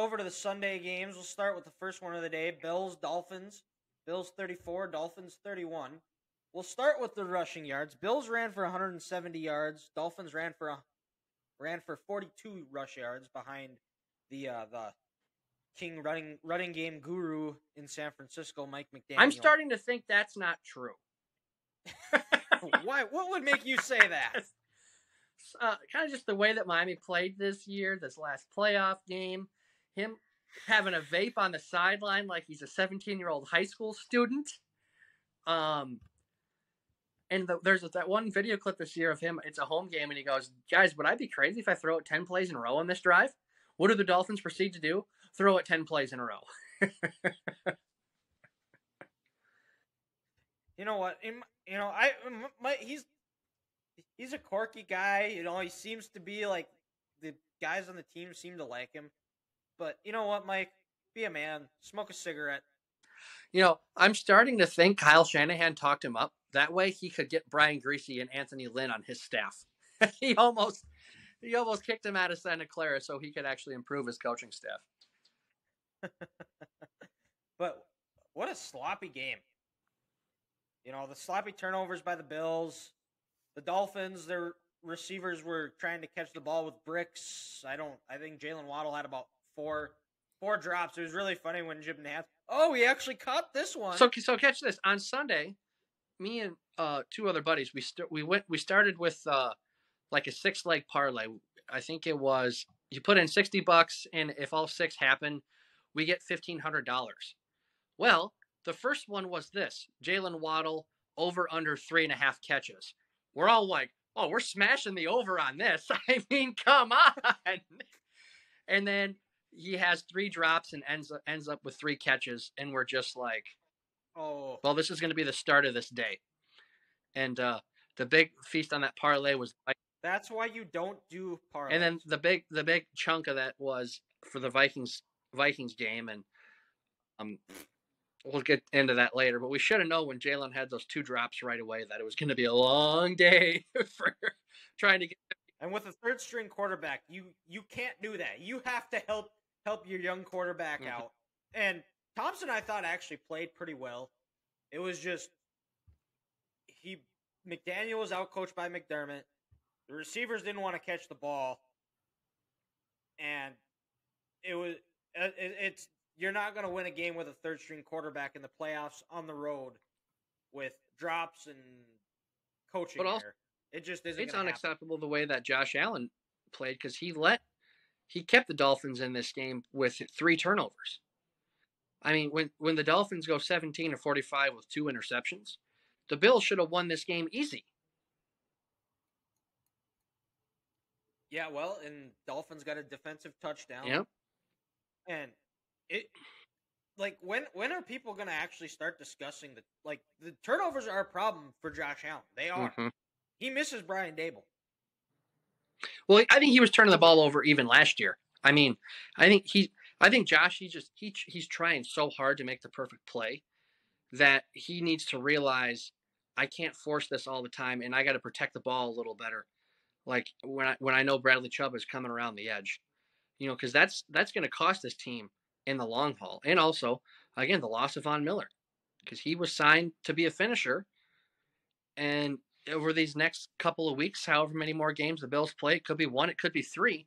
over to the Sunday games. We'll start with the first one of the day Bills, Dolphins. Bills 34, Dolphins 31. We'll start with the rushing yards. Bills ran for 170 yards. Dolphins ran for a, ran for 42 rush yards behind the uh, the king running running game guru in San Francisco, Mike McDaniel. I'm starting to think that's not true. Why? What would make you say that? Uh, kind of just the way that Miami played this year, this last playoff game. Him having a vape on the sideline like he's a 17 year old high school student. Um, and the, there's that one video clip this year of him. It's a home game, and he goes, "Guys, would I be crazy if I throw it 10 plays in a row on this drive?" What do the Dolphins proceed to do? Throw it 10 plays in a row. you know what? In, you know, I my, he's he's a quirky guy. You know, he seems to be like the guys on the team seem to like him. But you know what, Mike? Be a man. Smoke a cigarette. You know, I'm starting to think Kyle Shanahan talked him up. That way, he could get Brian Griese and Anthony Lynn on his staff. he almost he almost kicked him out of Santa Clara so he could actually improve his coaching staff. but what a sloppy game. You know, the sloppy turnovers by the Bills, the Dolphins, their receivers were trying to catch the ball with bricks. I don't I think Jaylen Waddle had about four four drops. It was really funny when Jim Nantz. Oh, he actually caught this one. So so catch this on Sunday. Me and uh, two other buddies we st- we went we started with uh, like a six leg parlay. I think it was you put in sixty bucks, and if all six happen, we get fifteen hundred dollars. Well, the first one was this: Jaylen Waddle over under three and a half catches. We're all like, "Oh, we're smashing the over on this." I mean, come on. and then he has three drops and ends up, ends up with three catches, and we're just like, "Oh, well, this is going to be the start of this day." And uh, the big feast on that parlay was. That's why you don't do parlay. And then the big the big chunk of that was for the Vikings Vikings game, and um, we'll get into that later. But we should have known when Jaylen had those two drops right away that it was going to be a long day for trying to get. And with a third string quarterback, you you can't do that. You have to help help your young quarterback mm-hmm. out. And Thompson, I thought actually played pretty well. It was just he McDaniel was outcoached by McDermott. The receivers didn't want to catch the ball, and it was it, it's you're not going to win a game with a third string quarterback in the playoffs on the road with drops and coaching. But also, it just isn't. It's unacceptable happen. the way that Josh Allen played because he let he kept the Dolphins in this game with three turnovers. I mean, when when the Dolphins go 17 to 45 with two interceptions, the Bills should have won this game easy. Yeah, well, and Dolphins got a defensive touchdown. Yep. And it like when when are people going to actually start discussing the like the turnovers are a problem for Josh Allen. They are. Mm-hmm. He misses Brian Daboll. Well, I think he was turning the ball over even last year. I mean, I think he I think Josh he just he he's trying so hard to make the perfect play that he needs to realize I can't force this all the time and I got to protect the ball a little better like when I when I know Bradley Chubb is coming around the edge, you know, because that's that's going to cost this team in the long haul, and also again the loss of Von Miller because he was signed to be a finisher, and over these next couple of weeks, however many more games the Bills play, it could be one, it could be three.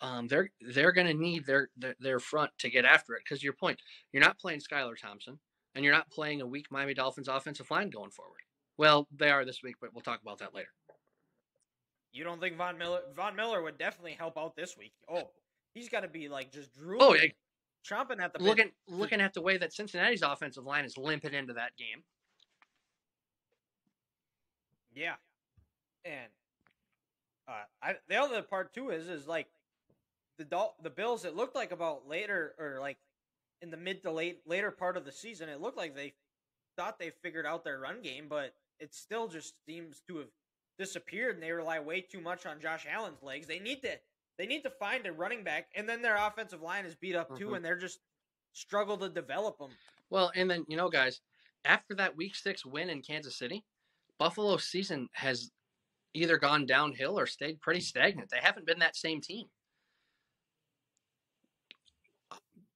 Um, they're they're going to need their, their, their front to get after it because your point, you're not playing Skylar Thompson, and you're not playing a weak Miami Dolphins offensive line going forward. Well, they are this week, but we'll talk about that later. You don't think Von Miller Von Miller would definitely help out this week? Oh, he's got to be like just drooling, oh, yeah. chomping at the looking bit. looking at the way that Cincinnati's offensive line is limping into that game. Yeah, and uh, I, the other part too is is like the the Bills. It looked like about later or like in the mid to late later part of the season, it looked like they thought they figured out their run game, but it still just seems to have disappeared and they rely way too much on Josh Allen's legs. They need to they need to find a running back, and then their offensive line is beat up too, mm-hmm. and they're just struggle to develop them. Well, and then you know, guys, after that Week Six win in Kansas City, Buffalo's season has either gone downhill or stayed pretty stagnant. They haven't been that same team.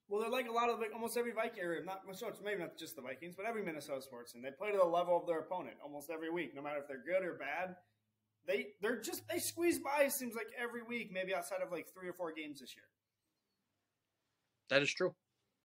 Well, they're like a lot of like almost every Viking, or not so it's maybe not just the Vikings, but every Minnesota sports team. They play to the level of their opponent almost every week, no matter if they're good or bad. They they're just they squeeze by. It seems like every week, maybe outside of like three or four games this year. That is true.